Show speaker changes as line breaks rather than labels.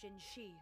Jin Shi.